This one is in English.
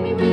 me.